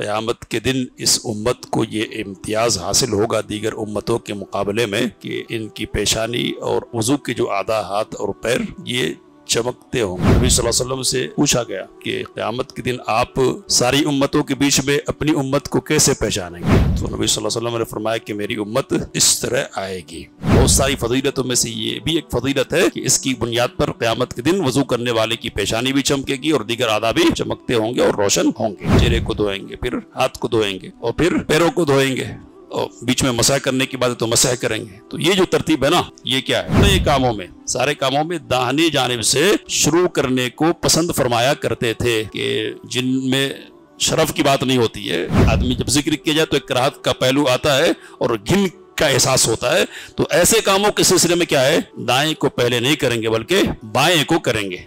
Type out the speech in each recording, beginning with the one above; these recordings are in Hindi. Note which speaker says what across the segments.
Speaker 1: क़यामत के दिन इस उम्मत को ये इम्तियाज़ हासिल होगा दीगर उम्मतों के मुकाबले में कि इनकी पेशानी और वज़ू के जो आधा हाथ और पैर, ये चमकते होंगे। नबी वसल्लम से पूछा गया कि क़यामत के दिन आप सारी उम्मतों के बीच में अपनी उम्मत को कैसे पहचानेंगे? तो नबी वसल्लम ने फरमाया कि मेरी उम्मत इस तरह आएगी। बहुत सारी फजीलतों में से ये भी एक फजीलत है कि इसकी बुनियाद पर क़्यामत के दिन वज़ू करने वाले की पेशानी भी चमकेगी और दीगर आधा भी चमकते होंगे और रोशन होंगे। चेहरे को धोएँगे, फिर हाथ को धोएँगे और फिर पैरों को धोएँगे। और बीच में मसाह करने की बात है तो मसाह करेंगे। तो ये जो तरतीब है ना, ये क्या है? नए कामों में, सारे कामों में दाहनी जानब से शुरू करने को पसंद फरमाया करते थे कि जिनमें शरफ की बात नहीं होती है। आदमी जब ज़िक्र किया जाए तो एक राहत का पहलू आता है और घिन का एहसास होता है। तो ऐसे कामों के सिलसिले में क्या है? दाएँ को पहले नहीं करेंगे, बल्कि बाएँ को करेंगे।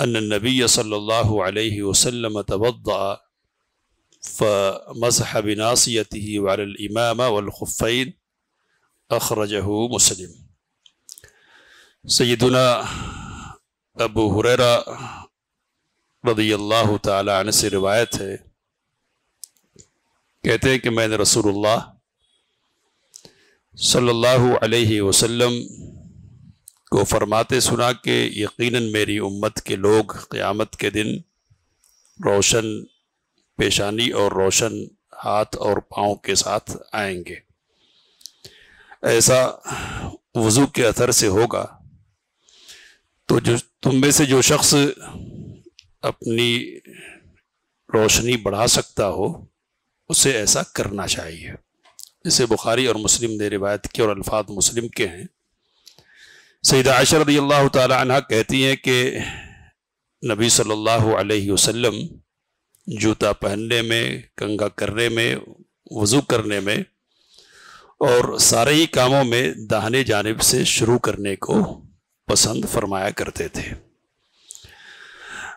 Speaker 1: नबी सल्ला वसम तवदा फ़मसह बिनासीति वालमाम वलखफ़ैन अखरजह मुस्लिम सैदना अबू हुररा रदी अल्लाह तन से रिवायत है कहते हैं कि मैंने रसूलुल्लाह सल्लल्लाहु अलैहि वसल्लम को फरमाते सुना कि यकीनन मेरी उम्मत के लोग क़यामत के दिन रोशन पेशानी और रोशन हाथ और पाँव के साथ आएँगे। ऐसा वज़ू के असर से होगा। तो जो तुम में से जो शख्स अपनी रोशनी बढ़ा सकता हो, उसे ऐसा करना चाहिए। इसे बुखारी और मुस्लिम ने रिवायत की और अल्फाज मुस्लिम के हैं। सईद आशर अल्लाह तहा कहती हैं कि नबी सल्लल्लाहु अलैहि वसल्लम जूता पहनने में, कंगा करने में, वज़ू करने में और सारे ही कामों में दाहने जानब से शुरू करने को पसंद फरमाया करते थे।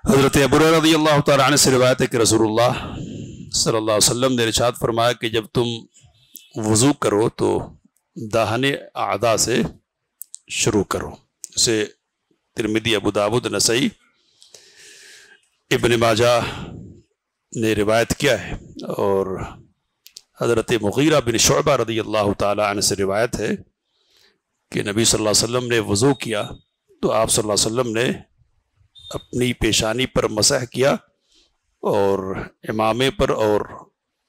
Speaker 1: हज़रत अबू रदी अल्लाह तन से रिवायत है कि सल्लल्लाहु अलैहि वसल्लम ने इरशाद फरमाया कि जब तुम वज़ू करो तो दाहने आदा से शुरू करो। इसे तिरमिदी अबू दाऊद नसई इबन माजा ने रिवायत किया है और हज़रत मुगीरा बिन शुबा रदी अल्लाह तन से रिवायत है कि नबी सल्लल्लाहु अलैहि वसल्लम ने वज़ू किया तो आप सल्लल्लाहु अलैहि वसल्लम ने अपनी पेशानी पर मसह किया और इमामे पर और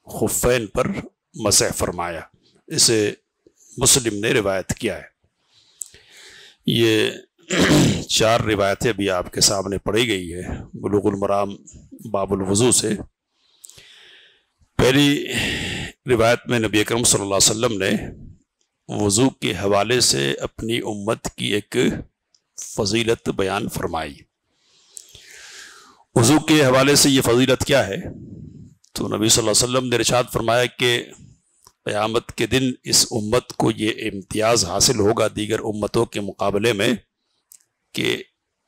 Speaker 1: खुफ़ैन पर मसह फरमाया। इसे मुस्लिम ने रिवायत किया है। ये चार रिवायतें भी आपके सामने पढ़ी गई है, बलूगुल मराम बाबुल वज़ू से। पहली रिवायत में नबी अकरम सल्लल्लाहु अलैहि वसल्लम ने वज़ू के हवाले से अपनी उम्मत की एक फजीलत बयान फरमाई। वज़ू के हवाले से ये फजीलत क्या है? तो नबी सल्लल्लाहु अलैहि वसल्लम ने इरशाद फरमाया कि क़यामत के दिन इस उम्मत को ये इम्तियाज़ हासिल होगा दीगर उम्मतों के मुकाबले में कि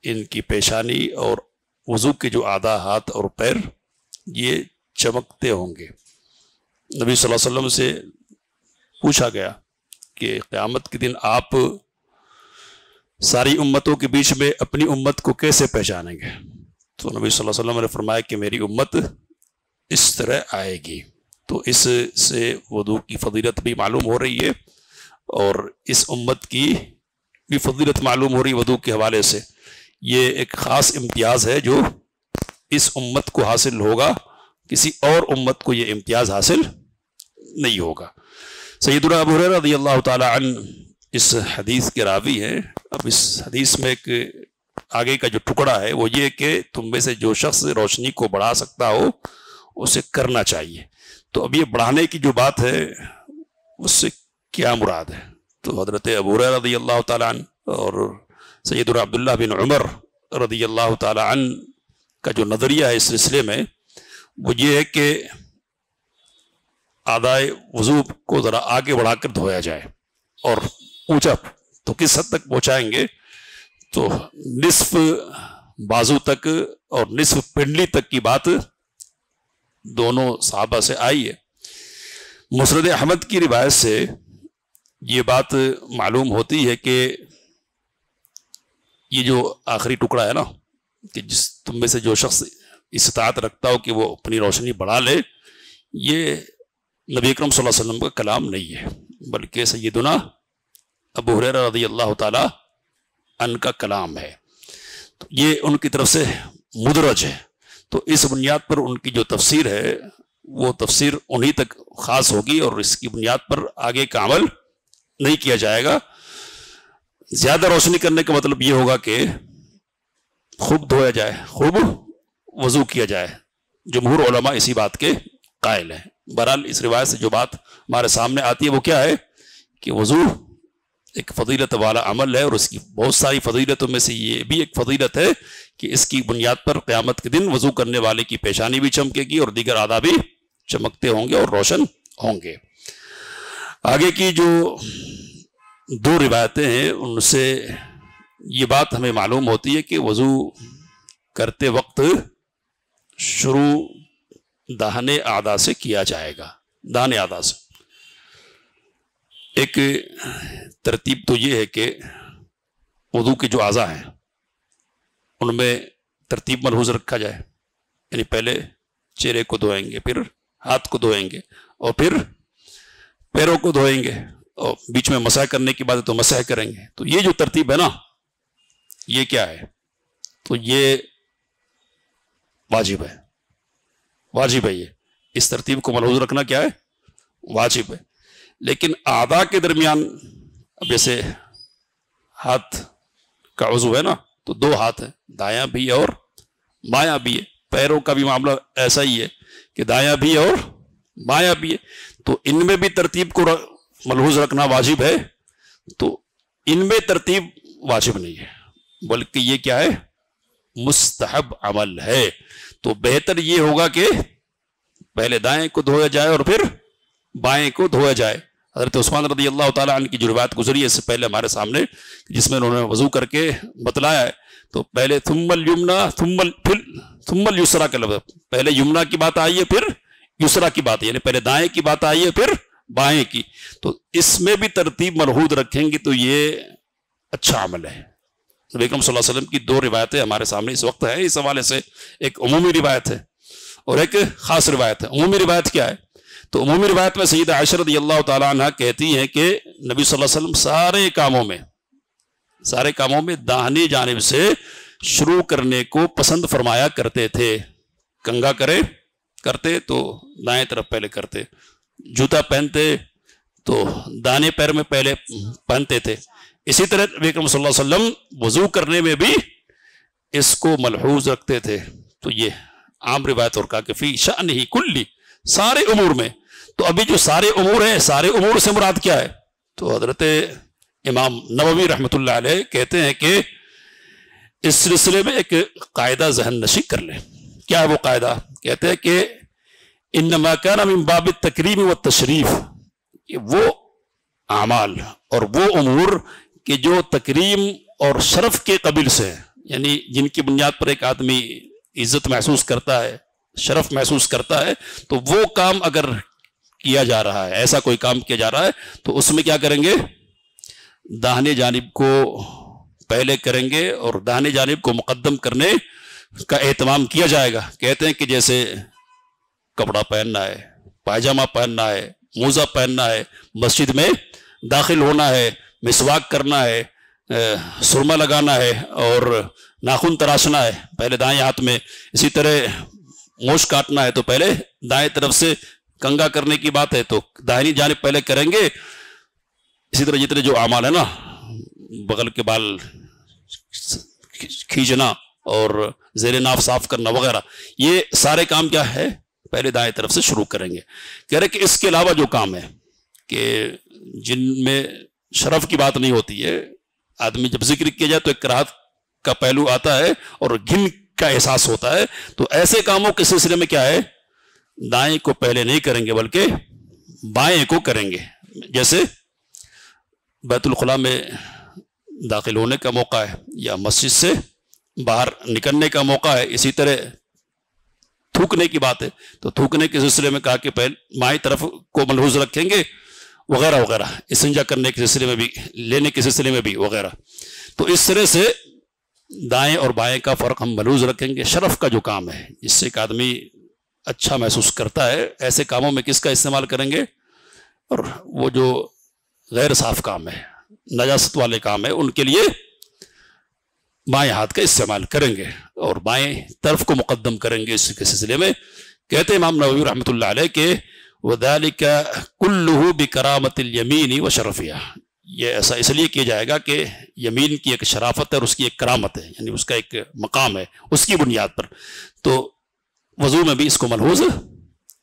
Speaker 1: इनकी पेशानी और वज़ू के जो आधा हाथ और पैर, ये चमकते होंगे। नबी सल्लल्लाहु अलैहि वसल्लम से पूछा गया कि क़यामत के दिन आप सारी उम्मतों के बीच में अपनी उम्मत को कैसे पहचानेंगे? तो नबी सल्लल्लाहु अलैहि वसल्लम ने फरमाया कि मेरी उम्मत इस तरह आएगी। तो इससे वधु की फजीलत भी मालूम हो रही है और इस उम्मत की भी फजीलत मालूम हो रही वधु के हवाले से। ये एक ख़ास इम्तियाज़ है जो इस उम्मत को हासिल होगा, किसी और उम्मत को ये इम्तियाज़ हासिल नहीं होगा। सैदुल अबू रदी अल्लाह तन इस हदीस के रावी हैं। अब इस हदीस में एक आगे का जो टुकड़ा है, वो ये कि तुम में से जो शख्स रोशनी को बढ़ा सकता हो, उसे करना चाहिए। तो अब ये बढ़ाने की जो बात है, उससे क्या मुराद है? तो हज़रत अबू रदी अल्लाह तन और सैद अब्दुल्ला बिन उमर रदी अल्लाह तन का जो नज़रिया है इस सिलसिले में, वो ये है कि आदाय वज़ू को ज़रा आगे बढ़ाकर धोया जाए और ऊँचा तो किस हद तक पहुंचाएँगे? तो निसफ बाजू तक और निसफ पिंडली तक की बात दोनों साहबा से आई है। मुसरद अहमद की रिवायत से ये बात मालूम होती है कि ये जो आखिरी टुकड़ा है ना, कि जिस तुम में से जो शख्स इस्तात रखता हो कि वो अपनी रोशनी बढ़ा ले, ये नबी अकरम वसल्लम का कलाम नहीं है। बल्कि सैदना अबू रदी अल्लाह ताला का कलाम है। तो ये उनकी तरफ़ से मुदरज है। तो इस बुनियाद पर उनकी जो तफसीर है, वो तफसीर उन्हीं तक ख़ास होगी और इसकी बुनियाद पर आगे का अमल नहीं किया जाएगा। ज़्यादा रोशनी करने का मतलब ये होगा कि खूब धोया जाए, खूब वज़ू किया जाए। जमहूर उलमा इसी बात के कायल हैं। बहरहाल, इस रिवायत से जो बात हमारे सामने आती है, वो क्या है कि वज़ू एक फजीलत वाला अमल है और उसकी बहुत सारी फजीलतों में से ये भी एक फजीलत है कि इसकी बुनियाद पर क़्यामत के दिन वज़ू करने वाले की पेशानी भी चमकेगी और दीगर आदा भी चमकते होंगे और रोशन होंगे। आगे की जो दो रिवायतें हैं, उनसे ये बात हमें मालूम होती है कि वज़ू करते वक्त शुरू दाहने आदा से किया जाएगा, दाहने आदा से। एक तरतीब तो ये है कि वधु के जो आज़ा हैं, उनमें तरतीब मलहूज रखा जाए। यानी पहले चेहरे को धोएँगे, फिर हाथ को धोएँगे और फिर पैरों को धोएँगे और बीच में मसाह करने की बात है तो मसाह करेंगे। तो ये जो तरतीब है ना, ये क्या है? तो ये वाजिब है। वाजिब है ये। इस तरतीब को मलहूज रखना क्या है? वाजिब है। लेकिन आधा के दरमियान, अब जैसे हाथ का वज़ू है ना तो दो हाथ है, दाया भी है और बाया भी है। पैरों का भी मामला ऐसा ही है कि दाया भी है और बाया भी है। तो इनमें भी तरतीब को मलहूज रखना वाजिब है तो इनमें तरतीब वाजिब नहीं है, बल्कि ये क्या है? मुस्तहब अमल है। तो बेहतर ये होगा कि पहले दाएँ को धोया जाए और फिर बाएँ को धोया जाए। हज़रत उस्मान रदी अल्लाह तन की जो रिवायत गुजरी इससे पहले हमारे सामने, जिसमें उन्होंने वज़ू करके बतलाया है तो पहले थुम्मल युमना, थुम्मल फिर थुम्मल युसरा का लफ्ज, पहले युमना की बात आई है, फिर युसरा की बात, यानी पहले दाएँ की बात आई है, फिर बाएँ की। तो इसमें भी तरतीब मरहूद रखेंगे तो ये अच्छा अमल है। नबीकम वसल्लम की दो रिवायतें हमारे सामने इस वक्त है, इस हवाले से एक अमूमी रिवायत है और एक ख़ास रिवायत है। अमूमी रिवायत क्या है? तो अमूमी रिवायत में सईद आशरत अल्लाह तह कहती हैं कि नबी वसल्लम सारे कामों में, सारे कामों में दाहनी जानब से शुरू करने को पसंद फरमाया करते थे। कंगा करे, करते तो दाएँ तरफ़ पहले करते। जूता पहनते तो दाने पैर में पहले पहनते थे। इसी तरह विक्रम वसल्लम वज़ू करने में भी इसको मलहूज रखते थे। तो ये आम रिवायत और कहा कि फ़ी शान ही कुल्ली, सारे उमूर में तो अभी जो सारे उमूर हैं, सारे उमूर से मुराद क्या है? तो हज़रत इमाम नबी रहमत कहते हैं कि इस सिलसिले में एक कायदा जहन नशी कर ले। क्या है वो कायदा? कहते हैं कि इन मकान बाब तकरीम व तशरीफ़। वो अमाल और वो उमूर कि जो तकरीम और शरफ के कबिल से यानी जिनकी बुनियाद पर एक आदमी इज़्ज़त महसूस करता है, शरफ महसूस करता है तो वो काम अगर किया जा रहा है, ऐसा कोई काम किया जा रहा है तो उसमें क्या करेंगे? दाहने जानिब को पहले करेंगे और दाहने जानिब को मुकदम करने का एहतमाम किया जाएगा। कहते हैं कि जैसे कपड़ा पहनना है, पायजामा पहनना है, मोजा पहनना है, मस्जिद में दाखिल होना है, मिसवाक करना है सुरमा लगाना है और नाखून तराशना है, पहले दाएँ हाथ में। इसी तरह मोश काटना है तो पहले दाएँ तरफ़ से कंगा करने की बात है तो दाहिनी जाने पहले करेंगे। इसी तरह जितने जो अमाल है ना, बगल के बाल खींचना और जेर नाफ साफ़ करना वगैरह, ये सारे काम क्या है? पहले दाएँ तरफ़ से शुरू करेंगे। कह रहे कि इसके अलावा जो काम है, कि जिनमें शरफ की बात नहीं होती है, आदमी जब ज़िक्र किया जाए तो एक राहत का पहलू आता है और घिन का एहसास होता है। तो ऐसे कामों के सिलसिले में क्या है? दाएँ को पहले नहीं करेंगे, बल्कि बाएँ को करेंगे। जैसे बैतुलखला में दाखिल होने का मौका है, या मस्जिद से बाहर निकलने का मौका है, इसी तरह थूकने की बात है। तो थूकने के सिलसिले में कहा कि पहले माई तरफ़ को मलहूज रखेंगे, वगैरह वगैरह। इसंजा करने के सिलसिले में भी, लेने के सिलसिले में भी, वगैरह। तो इस तरह से दाएँ और बाएँ का फ़र्क हम मलूज रखेंगे, शरफ का जो काम है, जिससे एक आदमी अच्छा महसूस करता है, ऐसे कामों में किसका इस्तेमाल करेंगे? और वो जो गैर साफ़ काम है, नजास्त वाले काम है, उनके लिए बाएँ हाथ का इस्तेमाल करेंगे और बाएँ तरफ़ को मुकदम करेंगे इसके सिलसिले में। कहते इमाम नबी रहमत के वदाल का कुल्लू करामत यमीनी व शरफिया। ये ऐसा इसलिए किया जाएगा कि यमीन की एक शराफत है और उसकी एक करामत है, यानी उसका एक मकाम है, उसकी बुनियाद पर। तो वज़ू में भी इसको मलहूज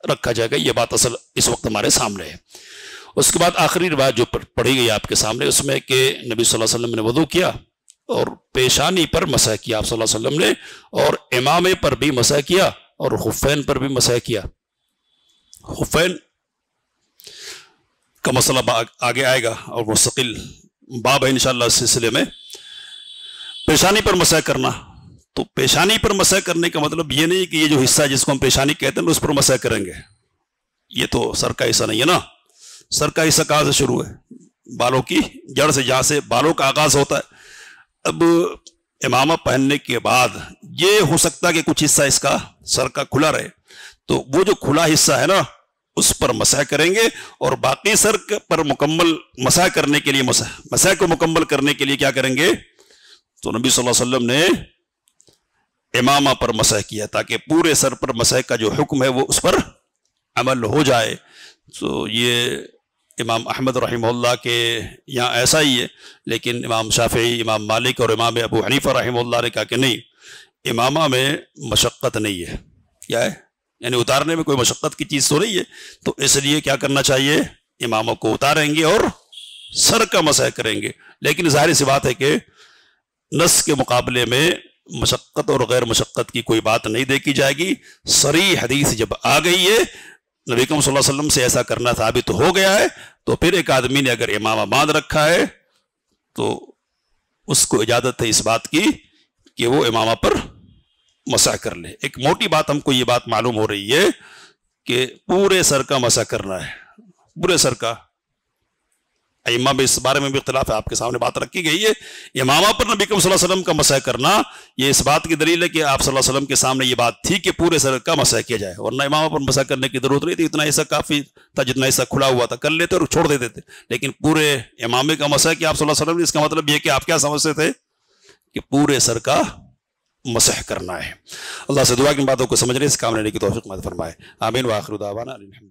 Speaker 1: रखा जाएगा। ये बात असल इस वक्त हमारे सामने है। उसके बाद आखिरी बात जो पढ़ी गई आपके सामने, उसमें कि नबी सल्लल्लाहु अलैहि वसल्लम ने वज़ू किया और पेशानी पर मसह किया। आप सल्लल्लाहु अलैहि वसल्लम ने और इमामे पर भी मसह किया और हुफैन पर भी मसह किया। हुफैन का मसला आगे आएगा और मुस्तकिल बाब है इंशाल्लाह इस सिलसिले में। पेशानी पर मसह करना तो पेशानी पर मसह करने का मतलब ये नहीं कि ये जो हिस्सा जिसको हम पेशानी कहते हैं उस पर मसह करेंगे। ये तो सर का हिस्सा नहीं है ना। सर का हिस्सा कहाँ से शुरू है? बालों की जड़ से, जहाँ से बालों का आगाज़ होता है। अब इमामा पहनने के बाद ये हो सकता है कि कुछ हिस्सा इसका सर का खुला रहे। तो वो जो खुला हिस्सा है ना, उस पर मसह करेंगे और बाकी सर पर मुकम्मल मसह करने के लिए मसह। मसह को मुकम्मल करने के लिए क्या करेंगे? तो नबी सल्लल्लाहु अलैहि वसल्लम ने इमामा पर मसह किया ताकि पूरे सर पर मसह का जो हुक्म है वो उस पर अमल हो जाए। तो ये इमाम अहमद रहीमल्ला के यहाँ ऐसा ही है, लेकिन इमाम शाफी, इमाम मालिक और इमाम अबू हनीफ़ा रहीमल्ला ने कहा कि नहीं, इमामा में मशक्क़त नहीं है। क्या है? यानी उतारने में कोई मशक्क़त की चीज़ तो नहीं है तो इसलिए क्या करना चाहिए? इमामों को उतारेंगे और सर का मसह करेंगे। लेकिन ज़ाहिर सी बात है कि नस के मुकाबले में मशक्क़त और गैर मशक्क़त की कोई बात नहीं देखी जाएगी। सरी हदीस जब आ गई है, नबी कम वसल्लम से ऐसा करना साबित हो गया है तो फिर एक आदमी ने अगर इमामा बाँध रखा है तो उसको इजाज़त है इस बात की कि वो इमामा पर मसा कर ले। एक मोटी बात हमको ये बात मालूम हो रही है कि पूरे सर का मसा करना है। पूरे सर का इमाम इस बारे में भी इख्तलाफ है, आपके सामने बात रखी गई है। इमामा पर नबी वसल्लम का मसह करना, ये इस बात की दलील है कि आप वसल्लम के सामने ये बात थी कि पूरे सर का मसह किया जाए, वरना इमामा पर मसह करने की ज़रूरत नहीं थी, इतना ऐसा काफ़ी था जितना ऐसा खुला हुआ था, कर लेते और छोड़ देते थे। लेकिन पूरे इमामे का मसह किया आप वसल्लम ने, इसका मतलब ये कि आप क्या समझते थे कि पूरे सर का मसह करना है। अल्लाह से दुआ की बातों को समझने से काम लेने की तोफ़ी मत फरमाए। आमीन वाखिर दावाना अलहमदिल्ला